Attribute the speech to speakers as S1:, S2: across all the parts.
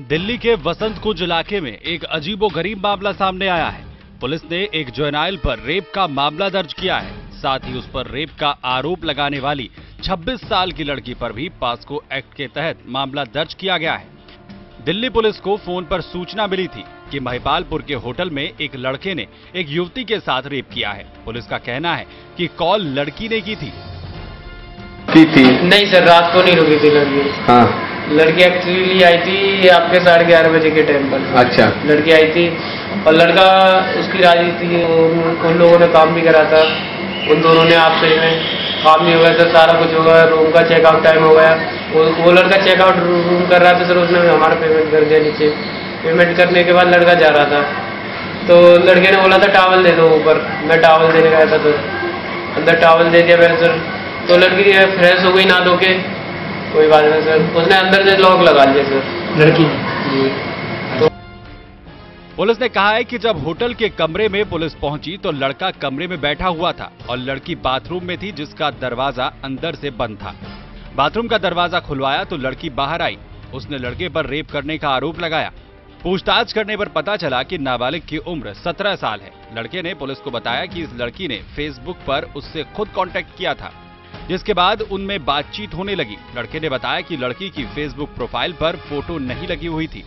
S1: दिल्ली के वसंत कुंज इलाके में एक अजीबो गरीब मामला सामने आया है। पुलिस ने एक ज्वेनाइल पर रेप का मामला दर्ज किया है। साथ ही उस पर रेप का आरोप लगाने वाली 26 साल की लड़की पर भी पास्को एक्ट के तहत मामला दर्ज किया गया है। दिल्ली पुलिस को फ़ोन पर सूचना मिली थी कि महिपालपुर के होटल में एक लड़के ने एक युवती के साथ रेप किया है। पुलिस का कहना है कि कॉल लड़की ने की थी।
S2: की थी?
S3: नहीं सर रात को नहीं रुकी थी लड़की।
S2: हाँ।
S3: लड़की एक्चुअली आई थी आपके साढ़े ग्यारह बजे के टाइम पर।
S2: अच्छा।
S3: लड़की आई थी और लड़का उसकी राज़ी थी उन, लोगों ने काम भी करा था। उन दोनों ने आपसे में काम भी हो गया था सारा कुछ हो गया रूम का चेकआउट टाइम हो गया। वो, वो लड़का चेकआउट रूम कर रहा था सर उसने हमारा पेमेंट कर दिया नीचे। पेमेंट करने के बाद लड़का जा रहा था। तो लड़के ने बोला था टावल दे दो ऊपर। मैं टावल देने गया था तो। अंदर टावल दे दिया मैंने सर। तो लड़की फ्रेश हो गई ना धो के। कोई बात नहीं सर। उसने अंदर से लॉक लगा लिया सर।
S4: लड़की
S3: जी।
S1: पुलिस ने कहा है कि जब होटल के कमरे में पुलिस पहुँची तो लड़का कमरे में बैठा हुआ था और लड़की बाथरूम में थी जिसका दरवाज़ा अंदर से बंद था। बाथरूम का दरवाज़ा खुलवाया तो लड़की बाहर आई। उसने लड़के पर रेप करने का आरोप लगाया। पूछताछ करने पर पता चला कि नाबालिग की उम्र 17 साल है। लड़के ने पुलिस को बताया कि इस लड़की ने फेसबुक पर उससे खुद कांटेक्ट किया था। जिसके बाद उनमें बातचीत होने लगी। लड़के ने बताया कि लड़की की फेसबुक प्रोफ़ाइल पर फ़ोटो नहीं लगी हुई थी।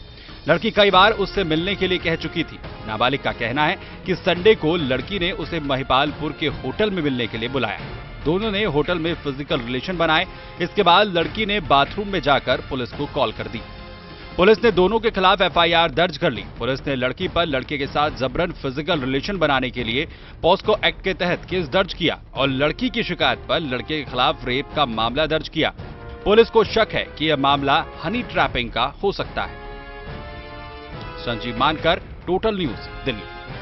S1: लड़की कई बार उससे मिलने के लिए कह चुकी थी। नाबालिग का कहना है कि संडे को लड़की ने उसे महिपालपुर के होटल में मिलने के लिए बुलाया। दोनों ने होटल में फ़िज़िकल रिलेशन बनाए। इसके बाद लड़की ने बाथरूम में जाकर पुलिस को कॉल कर दी। पुलिस ने दोनों के खिलाफ एफआईआर दर्ज कर ली। पुलिस ने लड़की पर लड़के के साथ जबरन फ़िज़िकल रिलेशन बनाने के लिए पॉस्को एक्ट के तहत केस दर्ज किया और लड़की की शिकायत पर लड़के के खिलाफ रेप का मामला दर्ज किया। पुलिस को शक है कि यह मामला हनी ट्रैपिंग का हो सकता है। संजीव मानकर, टोटल न्यूज़, दिल्ली।